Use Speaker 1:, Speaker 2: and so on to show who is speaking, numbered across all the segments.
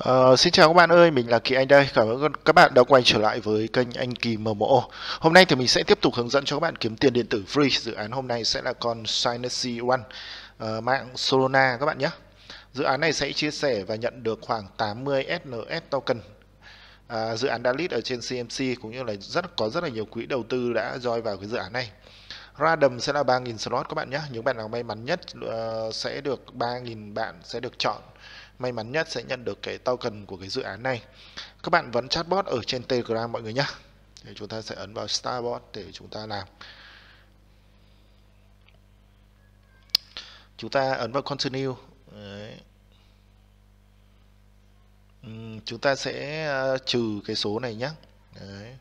Speaker 1: Uh, xin chào các bạn ơi, mình là Kỳ Anh đây. Cảm ơn các bạn đã quay trở lại với kênh Anh Kỳ MMO. Hôm nay thì mình sẽ tiếp tục hướng dẫn cho các bạn kiếm tiền điện tử free. Dự án hôm nay sẽ là con Synesy One uh, mạng Solana các bạn nhé. Dự án này sẽ chia sẻ và nhận được khoảng 80 SNS token. Uh, dự án đã list ở trên CMC cũng như là rất có rất là nhiều quỹ đầu tư đã join vào cái dự án này. Random sẽ là 3.000 slot các bạn nhé. Những bạn nào may mắn nhất uh, sẽ được 3.000 bạn sẽ được chọn may mắn nhất sẽ nhận được cái token của cái dự án này. Các bạn vẫn chatbot ở trên telegram mọi người nhé thì chúng ta sẽ ấn vào starbot để chúng ta làm. Chúng ta ấn vào continue. Đấy. chúng ta sẽ uh, trừ cái số này nhé Đấy.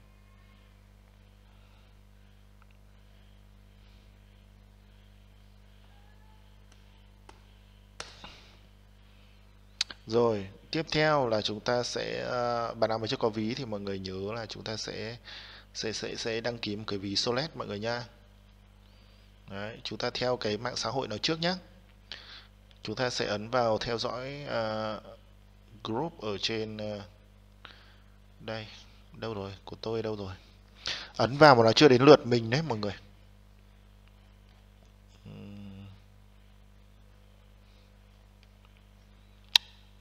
Speaker 1: Rồi, tiếp theo là chúng ta sẽ ờ, bạn nào mà chưa có ví thì mọi người nhớ là chúng ta sẽ sẽ sẽ sẽ đăng ký một cái ví Solet mọi người nha. Đấy, chúng ta theo cái mạng xã hội nào trước nhé. Chúng ta sẽ ấn vào theo dõi uh, group ở trên uh, đây, đâu rồi? Của tôi đâu rồi? Ấn vào mà nó chưa đến lượt mình đấy mọi người.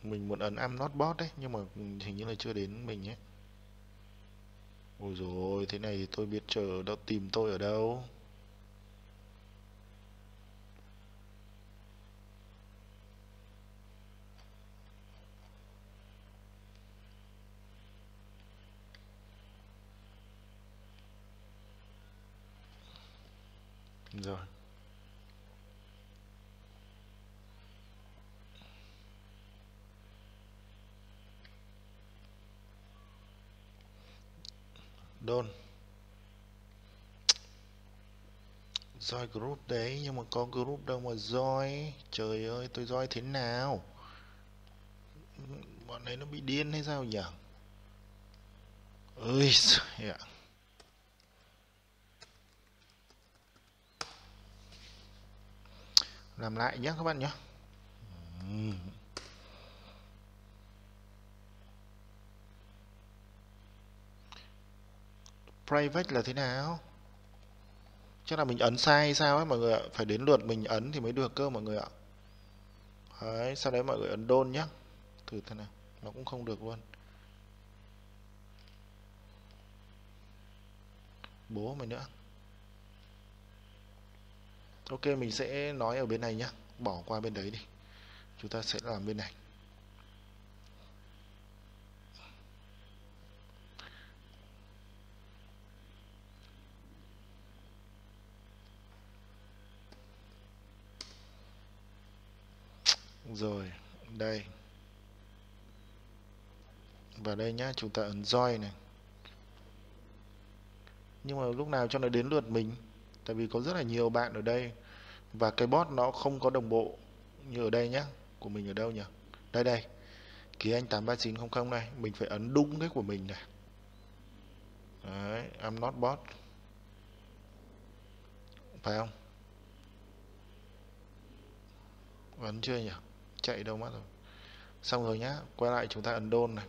Speaker 1: Mình muốn ấn am not bot đấy, nhưng mà hình như là chưa đến mình ấy. Ôi rồi thế này thì tôi biết chờ đâu tìm tôi ở đâu. Rồi. Đôn. Join group đấy, Nhưng mà có group đâu mà join. Trời ơi, tôi join thế nào? Bọn này nó bị điên hay sao nhỉ? Ơi ạ. Làm lại nhé các bạn nhé ừ. Private là thế nào? Chắc là mình ấn sai hay sao ấy, mọi người ạ? Phải đến lượt mình ấn thì mới được cơ, mọi người ạ. Đấy, sau đấy mọi người ấn đôn nhá. Thử thế nào, nó cũng không được luôn. Bố mày nữa. Ok, mình sẽ nói ở bên này nhá. Bỏ qua bên đấy đi. Chúng ta sẽ làm bên này. Rồi, đây. Và đây nhá, chúng ta ấn join này. Nhưng mà lúc nào cho nó đến lượt mình? Tại vì có rất là nhiều bạn ở đây. Và cái bot nó không có đồng bộ như ở đây nhá, của mình ở đâu nhỉ? Đây đây. Ký anh 83900 này, mình phải ấn đúng cái của mình này. Đấy, I'm not bot. Phải không? Ấn chưa nhỉ? Chạy đâu mất rồi. Xong rồi nhá, quay lại chúng ta ấn đôn này.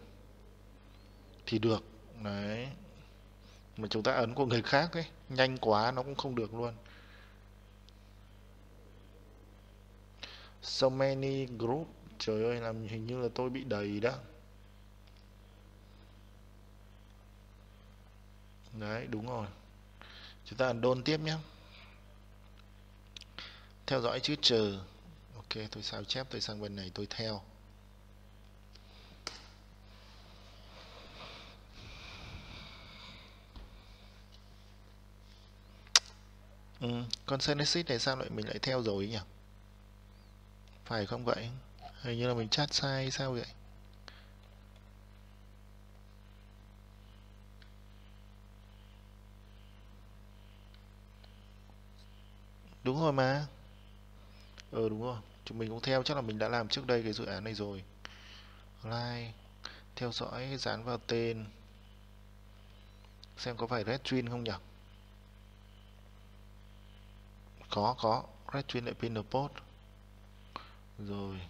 Speaker 1: Thì được, đấy. Mà chúng ta ấn của người khác ấy, nhanh quá nó cũng không được luôn. So many group, trời ơi, làm hình như là tôi bị đầy đó. Đấy, đúng rồi. Chúng ta ấn đôn tiếp nhé theo dõi chữ chờ ok tôi sao chép tôi sang bên này tôi theo. Ừ, con Genesis này sao lại mình lại theo rồi nhỉ? Phải không vậy? Hình như là mình chat sai sao vậy? Đúng rồi mà. Ờ đúng rồi chúng mình cũng theo chắc là mình đã làm trước đây cái dự án này rồi. Like theo dõi dán vào tên. Xem có phải red twin không nhỉ? Có có. Red twin lại pin post. Rồi.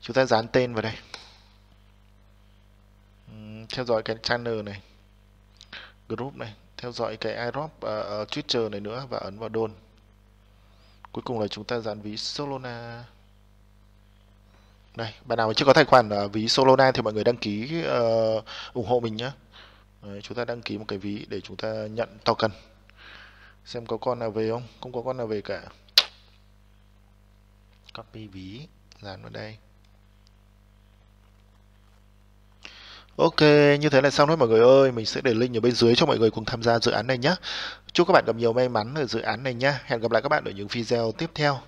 Speaker 1: Chúng ta dán tên vào đây. Theo dõi cái channel này. Group này. Theo dõi cái airdrop uh, ờ, uh, Twitter này nữa và ấn vào đôn cuối cùng là chúng ta dán ví Solana. Đây bạn nào chưa có tài khoản uh, ví Solana thì mọi người đăng ký uh, ủng hộ mình nhé Đấy, chúng ta đăng ký một cái ví để chúng ta nhận token. Xem có con nào về không? Không có con nào về cả. Copy ví dán vào đây. Ok, như thế là xong rồi mọi người ơi. Mình sẽ để link ở bên dưới cho mọi người cùng tham gia dự án này nhé. Chúc các bạn gặp nhiều may mắn ở dự án này nhé. Hẹn gặp lại các bạn ở những video tiếp theo.